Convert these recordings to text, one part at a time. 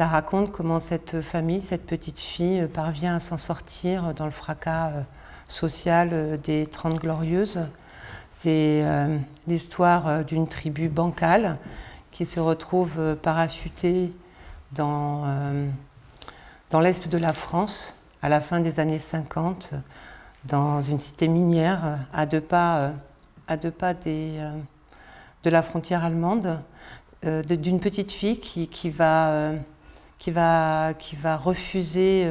Ça raconte comment cette famille, cette petite fille, parvient à s'en sortir dans le fracas social des Trente Glorieuses. C'est l'histoire d'une tribu bancale qui se retrouve parachutée dans, l'est de la France à la fin des années 50 dans une cité minière à deux pas, des, de la frontière allemande euh, d'une petite fille qui, va, euh, qui, va, qui va refuser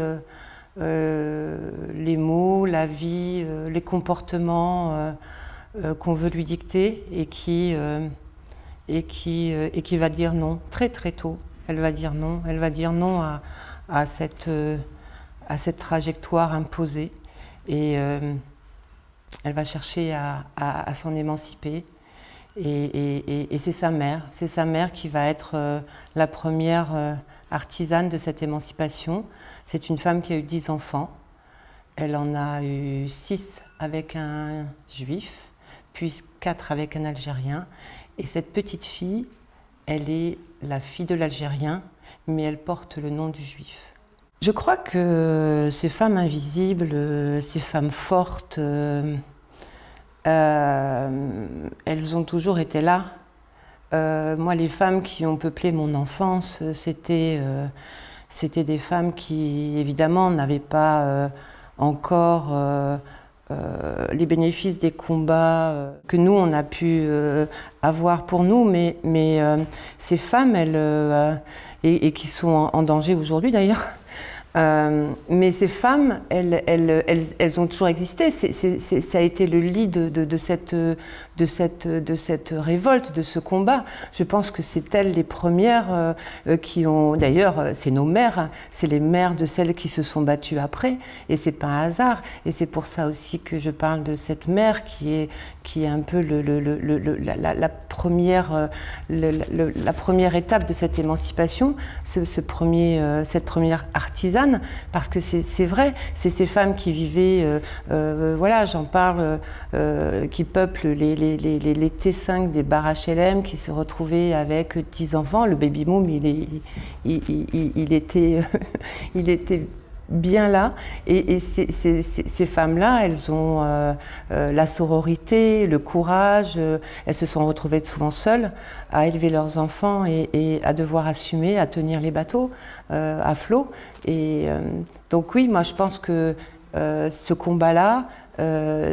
euh, les mots, la vie, les comportements qu'on veut lui dicter et qui, et, qui, et qui va dire non très très tôt. Elle va dire non, elle va dire non à, à cette, à cette trajectoire imposée et elle va chercher à, à s'en émanciper. Et, c'est sa mère, c'est sa mère qui va être euh, la première euh, artisane de cette émancipation. C'est une femme qui a eu dix enfants. Elle en a eu six avec un juif, puis quatre avec un algérien. Et cette petite fille, elle est la fille de l'algérien, mais elle porte le nom du juif. Je crois que ces femmes invisibles, ces femmes fortes, euh, euh, elles ont toujours été là. Euh, moi, les femmes qui ont peuplé mon enfance, c'était euh, c'était des femmes qui, évidemment, n'avaient pas encore les bénéfices des combats que nous, on a pu avoir pour nous, mais, mais ces femmes, elles, et, qui sont en danger aujourd'hui d'ailleurs, euh, mais ces femmes, elles, elles, elles, ont toujours existé. ça a été le lit de, cette, de, cette, de, cette, révolte, de ce combat. Je pense que c'est elles les premières euh, qui ont. D'ailleurs, c'est nos mères, hein. c'est les mères de celles qui se sont battues après. Et c'est pas un hasard. Et c'est pour ça aussi que je parle de cette mère qui est, qui est un peu la, première, euh, la première étape de cette émancipation, ce premier, cette première artisane parce que c'est vrai, c'est ces femmes qui vivaient, euh, euh, voilà, j'en parle, euh, qui peuplent les, les, les, les, T5 des bars HLM, qui se retrouvaient avec 10 enfants. Le baby boom, il, est, il était, il était bien là. Et, ces, femmes-là, elles ont euh, euh, la sororité, le courage. Euh, elles se sont retrouvées souvent seules à élever leurs enfants et, à devoir assumer, à tenir les bateaux à flot. Et donc oui, moi je pense que ce combat-là,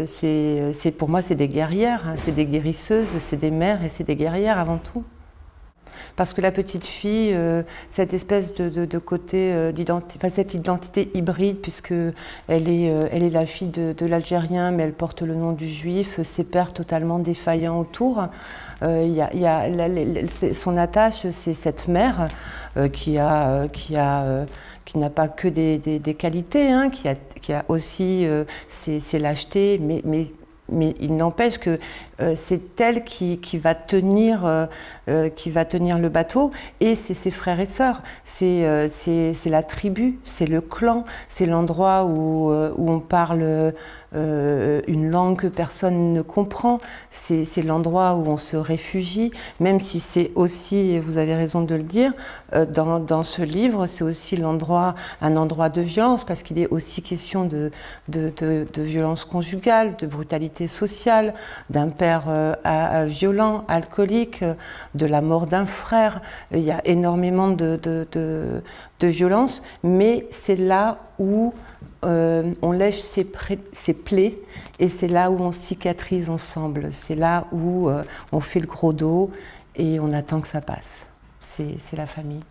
c'est pour moi c'est des guerrières, hein. c'est des guérisseuses, c'est des mères et c'est des guerrières avant tout. Parce que la petite fille, euh, cette espèce de, côté, euh, enfin, cette identité hybride, puisque elle est, euh, elle est la fille de, l'Algérien, mais elle porte le nom du Juif, ses pères totalement défaillants autour. Y y a son attache, c'est cette mère qui a, qui a qui n'a pas que des, qualités, hein, qui, a, aussi ses, lâchetés, mais, mais il n'empêche que c'est elle qui, qui, va tenir, euh, euh, qui va tenir le bateau et c'est ses frères et sœurs. C'est la tribu, c'est le clan, c'est l'endroit où, on parle une langue que personne ne comprend. C'est l'endroit où on se réfugie, même si c'est aussi, et vous avez raison de le dire, dans, ce livre, c'est aussi un endroit de violence parce qu'il est aussi question de, violence conjugale, de brutalité sociale, d'un euh, violent, alcoolique, de la mort d'un frère. Il y a énormément de, de, violence, mais c'est là où euh, on lèche ses, plaies et c'est là où on cicatrise ensemble. C'est là où euh, on fait le gros dos et on attend que ça passe. C'est la famille.